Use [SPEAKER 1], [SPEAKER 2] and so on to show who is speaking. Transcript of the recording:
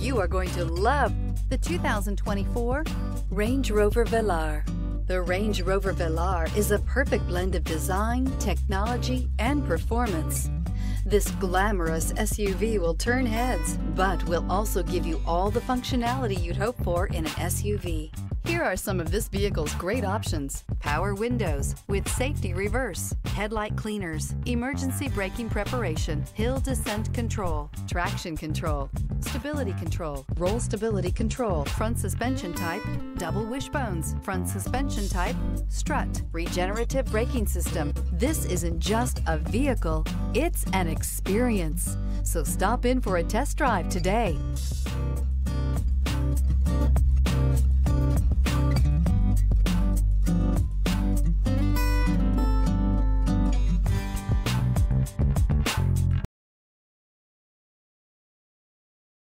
[SPEAKER 1] You are going to love the 2024 Range Rover Velar. The Range Rover Velar is a perfect blend of design, technology, and performance. This glamorous SUV will turn heads, but will also give you all the functionality you'd hope for in an SUV. Here are some of this vehicle's great options. Power windows with safety reverse, headlight cleaners, emergency braking preparation, hill descent control, traction control, stability control, roll stability control, front suspension type, double wishbones, front suspension type, strut, regenerative braking system. This isn't just a vehicle, it's an experience. So stop in for a test drive today.